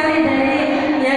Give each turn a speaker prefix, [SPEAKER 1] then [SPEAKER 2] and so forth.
[SPEAKER 1] sabe